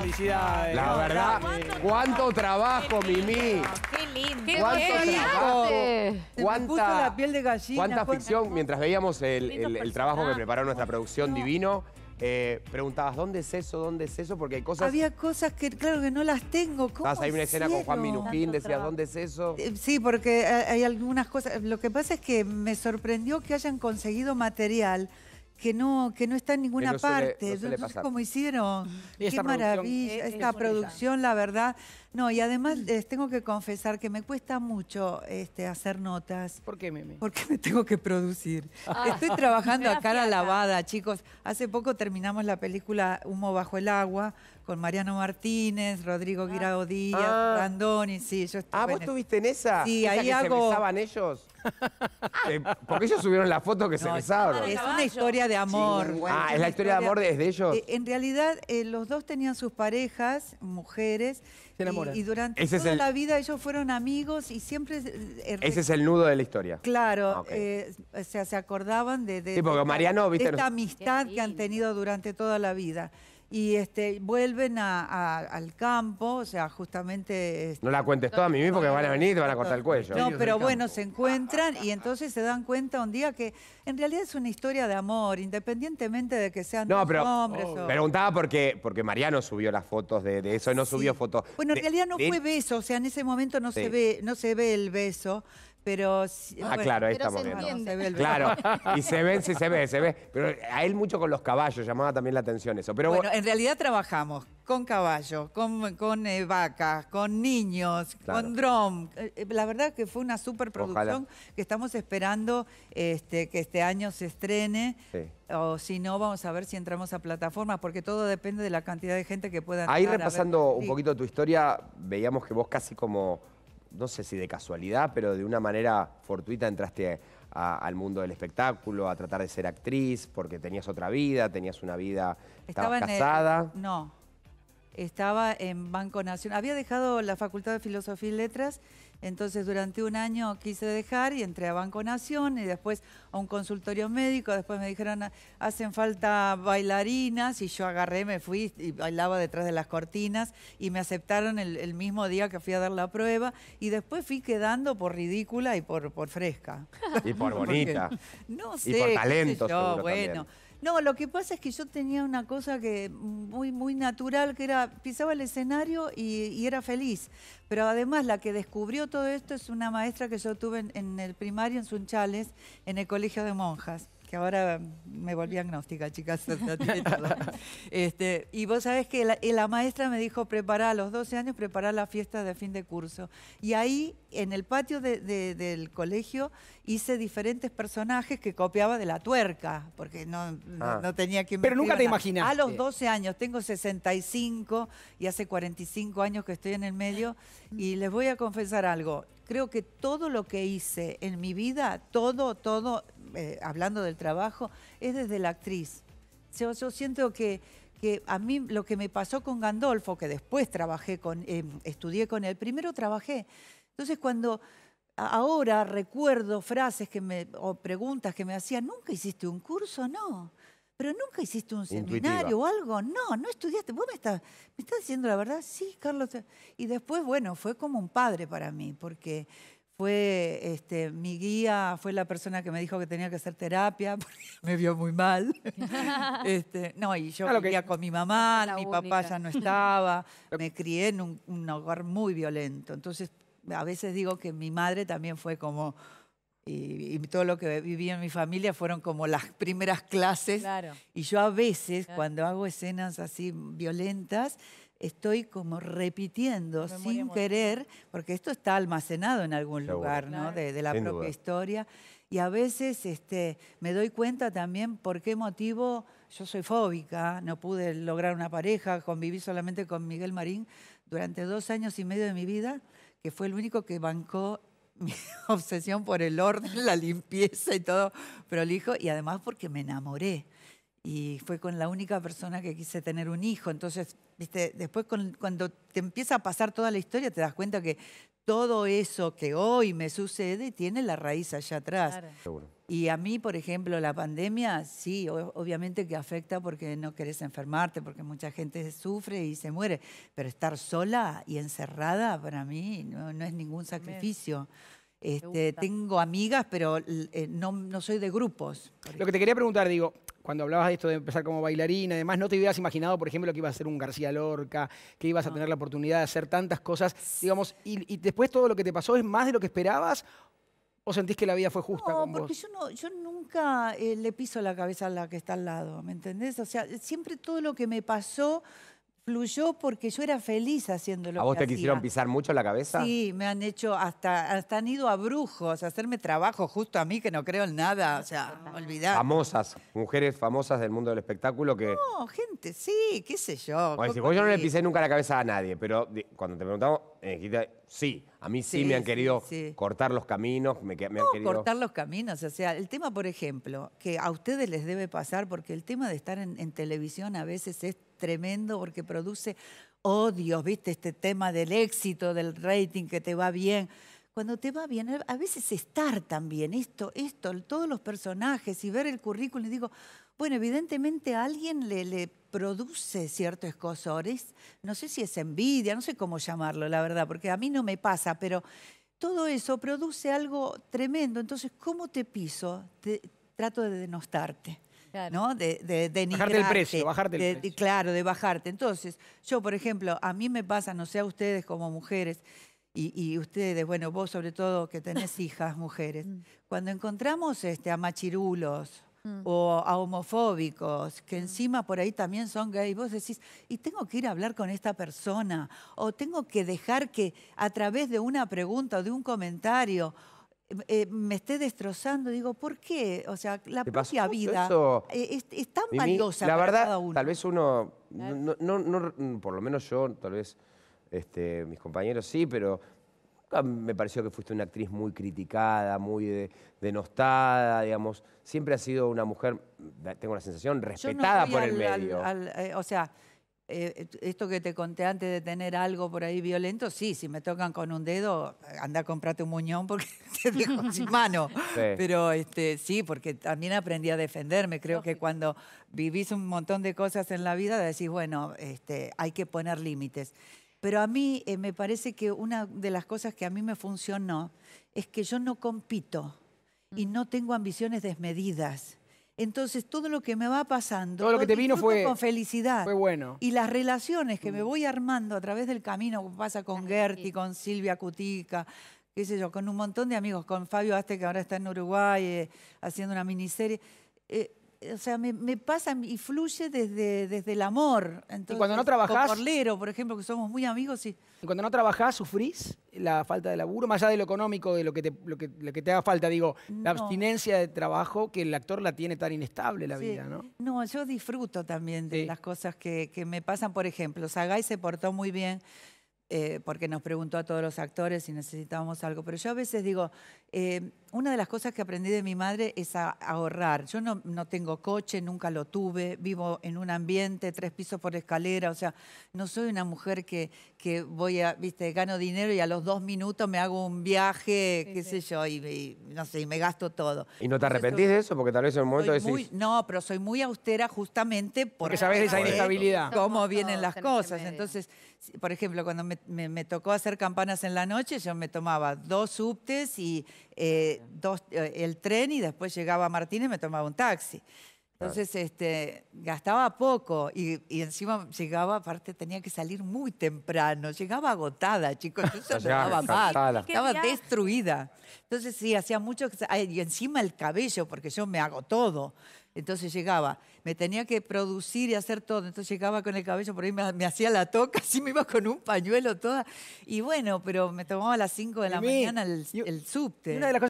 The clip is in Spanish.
Felicidades. La verdad, cuánto trabajo, Mimi. Qué lindo. Qué ¿Cuánto bueno. trabajo? ¿Cuánta- puso la piel de gallina. ¿Cuánta ficción? Mientras veíamos el, Lindo el- el trabajo que preparó nuestra producción divino, eh, preguntabas, ¿dónde es eso? ¿Dónde es eso? Porque hay cosas... Había cosas que, claro, que no las tengo. ¿Cómo Estabas ahí en una escena con Juan hicieron? Minujín, decías. ¿dónde es eso? Eh, Sí, porque hay hay algunas cosas. Lo que pasa es que me sorprendió que hayan conseguido material que no, que no está en ninguna no suele- parte. no Yo suele no sé pasar. cómo hicieron. Y esta Qué producción maravilla. es- esta es producción, la verdad. No, y además les tengo que confesar que me cuesta mucho este, hacer notas. ¿Por qué, Mimi? Porque me tengo que producir. Estoy trabajando a cara lavada, chicos. Hace poco terminamos la película Humo bajo el agua con Mariano Martínez, Rodrigo Guirao Díaz, Ah. Brandoni. Sí, yo estuve Ah, ¿vos en- estuviste en esa? Sí, ¿Esa ahí que se hago- besaban ellos? Eh, porque ellos subieron la foto que se besaron. Es una historia de amor. Ah, Es ¿es una la historia de amor de, es de ellos? Eh, en realidad, eh, los dos tenían sus parejas, mujeres. Se enamoran. Y, y durante Ese es toda el- la vida ellos fueron amigos y siempre... eh, Ese es el nudo de la historia. Claro, Ah, ok. eh, o sea, se acordaban de, de- Sí, porque de esta- Mariano, de viste, esta no- amistad Qué que han lindo. tenido durante toda la vida. Y este, vuelven a- a- al campo, o sea, justamente... este, No la cuentes toda, Mimi, porque van a venir y te van a cortar el cuello. no, pero bueno, se encuentran y entonces se dan cuenta un día que en realidad es una historia de amor, independientemente de que sean No, dos pero hombres o... preguntaba porque, porque Mariano subió las fotos de, de eso y no Sí. subió fotos. Bueno, en de- realidad no de- fue beso, o sea, en ese momento no Sí. se ve, no se ve el beso, pero Ah, bueno, claro, ahí pero estamos se viendo. entiende. Claro, y se ven, sí se ve, se ve. Pero a él mucho con los caballos llamaba también la atención eso. Pero Bueno, en realidad trabajamos con caballos, con, con eh, vacas, con niños, Claro. con dron. Eh, eh, la verdad que fue una superproducción que estamos esperando este, que este año se estrene. Sí. O si no, vamos a ver si entramos a plataformas, porque todo depende de la cantidad de gente que pueda Ahí entrar a ver. repasando un Sí. poquito tu historia, veíamos que vos casi como, no sé si de casualidad, pero de una manera fortuita entraste a- al mundo del espectáculo, a tratar de ser actriz, porque tenías otra vida, tenías una vida, estabas en el- casada. no, estaba en Banco Nacional. Había dejado la Facultad de Filosofía y Letras, entonces durante un año quise dejar y entré a Banco Nación y después a un consultorio médico. Después me dijeron, hacen falta bailarinas y yo agarré, me fui y bailaba detrás de las cortinas y me aceptaron el, el mismo día que fui a dar la prueba y después fui quedando por ridícula y por, por fresca. Y por Porque- bonita. No Y sé. por qué sé talento, yo, seguro bueno. también. No, lo que pasa es que yo tenía una cosa que muy, muy natural, que era, pisaba el escenario y, y era feliz. Pero además la que descubrió todo esto es una maestra que yo tuve en, en el primario, en Sunchales, en el colegio de monjas que ahora me volví agnóstica, chicas. este, y vos sabés que la, y la maestra me dijo, preparar a los 12 años, preparar la fiesta de fin de curso. Y ahí, en el patio de- de- del colegio, hice diferentes personajes que copiaba de la tuerca, porque no, no- Ah. no tenía que Pero nunca te nada. A los imaginaste. 12 años, tengo 65 y hace 45 años que estoy en el medio y les voy a confesar algo. Creo que todo lo que hice en mi vida, todo, todo, eh, hablando del trabajo, es desde la actriz. Yo, yo siento que, que a mí lo que me pasó con Gandolfo, que después trabajé con, eh, estudié con él, primero trabajé. Entonces cuando ahora recuerdo frases que me, o preguntas que me hacían, ¿nunca hiciste un curso? No. Pero nunca hiciste un Intuitiva. seminario o algo. No, no estudiaste. ¿Vos me estás, me estás diciendo la verdad? Sí, Carlos. Y después, bueno, fue como un padre para mí, porque fue este, mi guía, fue la persona que me dijo que tenía que hacer terapia, porque me vio muy mal. este, no, y yo Claro que- vivía con mi mamá, La mi papá ya no estaba, me crié en un, un hogar muy violento. Entonces, a veces digo que mi madre también fue como, y, y todo lo que viví en mi familia fueron como las primeras clases. Claro. Y yo a veces, Claro. cuando hago escenas así violentas, estoy como repitiendo Memoria sin querer, porque esto está almacenado en algún Seguro. lugar, ¿no? Claro. De, de la Sin propia duda. historia. Y a veces este, me doy cuenta también por qué motivo yo soy fóbica, no pude lograr una pareja, conviví solamente con Miguel Marín durante dos años y medio de mi vida, que fue el único que bancó mi obsesión por el orden, la limpieza y todo prolijo, y además porque me enamoré. Y fue con la única persona que quise tener un hijo. Entonces, viste, después con- cuando te empieza a pasar toda la historia, te das cuenta que todo eso que hoy me sucede tiene la raíz allá atrás. Claro. Y a mí, por ejemplo, la pandemia, sí, obviamente que afecta porque no querés enfermarte, porque mucha gente sufre y se muere, pero estar sola y encerrada para mí no, no es ningún sacrificio. Este, tengo amigas, pero eh, no, no soy de grupos. Lo que te quería preguntar, digo, cuando hablabas de esto de empezar como bailarina y demás, ¿no te hubieras imaginado, por ejemplo, que ibas a ser un García Lorca, que ibas a tener la oportunidad de hacer tantas cosas, digamos, y, y después todo lo que te pasó es más de lo que esperabas? ¿O sentís que la vida fue justa No, con porque vos? yo, no, yo nunca eh, le piso la cabeza a la que está al lado, ¿me entendés? O sea, siempre todo lo que me pasó fluyó porque yo era feliz haciendo lo ¿A vos que te quisieron pisar mucho la cabeza? Sí, me han hecho hasta, hasta han ido a brujos a hacerme trabajo justo a mí que no creo en nada, o sea, olvidar. Famosas, mujeres famosas del mundo del espectáculo que... No, gente, sí, qué sé yo. Bueno, si vos yo no le pisé nunca la cabeza a nadie, pero di- cuando te preguntamos, eh, sí, a mí sí, Sí, me han querido sí. cortar los caminos, me, han querido... cortar los caminos. O sea, el tema, por ejemplo, que a ustedes les debe pasar, porque el tema de estar en, en televisión a veces es tremendo porque produce odios, ¿viste? Este tema del éxito, del rating, que te va bien. Cuando te va bien, a veces estar también, esto, esto, todos los personajes y ver el currículum y digo, bueno, evidentemente a alguien le, le produce cierto escosor. Es- no sé si es envidia, no sé cómo llamarlo, la verdad, porque a mí no me pasa, pero todo eso produce algo tremendo. Entonces, ¿cómo te piso? Te- trato de denostarte. Claro. ¿no? De, de Bajarte el precio, bajarte el de- de- precio. claro, de bajarte. Entonces, yo, por ejemplo, a mí me pasa, no sé a ustedes como mujeres, y, y ustedes, bueno, vos sobre todo que tenés hijas mujeres, cuando encontramos este, a machirulos o a homofóbicos, que encima por ahí también son gays, vos decís, y tengo que ir a hablar con esta persona, o tengo que dejar que a través de una pregunta o de un comentario eh, me esté destrozando. Digo, ¿por qué? O sea, la ¿Te pasó propia vida eso? eh, es, es tan Mimi, valiosa la para verdad, cada uno. tal vez uno, no, no- por lo menos yo, tal vez este, mis compañeros sí, pero me pareció que fuiste una actriz muy criticada, muy de- denostada, digamos. Siempre has sido una mujer, tengo la sensación, no respetada por el al- medio. al- eh, o sea, eh, esto que te conté antes de tener algo por ahí violento, sí, si me tocan con un dedo, anda a comprarte un muñón porque te dejo sin mano. Pero este, sí, porque también aprendí a defenderme. Creo que cuando vivís un montón de cosas en la vida, decís, bueno, este, hay que poner límites. Pero a mí eh, me parece que una de las cosas que a mí me funcionó es que yo no compito y no tengo ambiciones desmedidas. Entonces, todo lo que me va pasando, Todo lo que te vino fue- con felicidad. Fue bueno. Y las relaciones que me voy armando a través del camino, pasa con Gerti, con Silvia Cutica, qué sé yo, con un montón de amigos, con Fabio Aste, que ahora está en Uruguay eh, haciendo una miniserie. eh, o sea, me, me pasa y fluye desde, desde el amor. Entonces, cuando no con trabajás- Corlero, por ejemplo, que somos muy amigos y Y cuando no trabajás, ¿sufrís la falta de laburo? Más allá de lo económico, de lo que te, lo que, lo que te haga falta, digo, la abstinencia de trabajo que el actor la tiene tan inestable la Sí. vida, ¿no? No, yo disfruto también de Sí. las cosas que, que me pasan. Por ejemplo, Sagay se portó muy bien eh, porque nos preguntó a todos los actores si necesitábamos algo. Pero yo a veces digo, eh, una de las cosas que aprendí de mi madre es a ahorrar. Yo no, no tengo coche, nunca lo tuve, vivo en un ambiente, tres pisos por escalera, o sea, no soy una mujer que, que voy a, viste, gano dinero y a los dos minutos me hago un viaje, Sí, qué sí. sé yo, y, y no sé, y me gasto todo. ¿Y no te Entonces, arrepentís de eso? Porque tal vez en un momento decís... muy- no, pero soy muy austera justamente Porque sabés de esa inestabilidad. Cómo vienen las cosas. Entonces, por ejemplo, cuando me, me- me tocó hacer campanas en la noche, yo me tomaba dos subtes y eh, dos, eh, el tren y después llegaba a Martínez y me tomaba un taxi. Entonces, este, gastaba poco y, y encima llegaba, aparte tenía que salir muy temprano, llegaba agotada, chicos, yo llegaba cansada. ¿Qué estaba destruida. Entonces sí, hacía mucho, se- y encima el cabello, porque yo me hago todo. Entonces llegaba, me tenía que producir y hacer todo, entonces llegaba con el cabello, por ahí me, me hacía la toca, así me iba con un pañuelo toda. Y bueno, pero me tomaba a las 5 de la mañana el, y- el subte. Y una de las cosas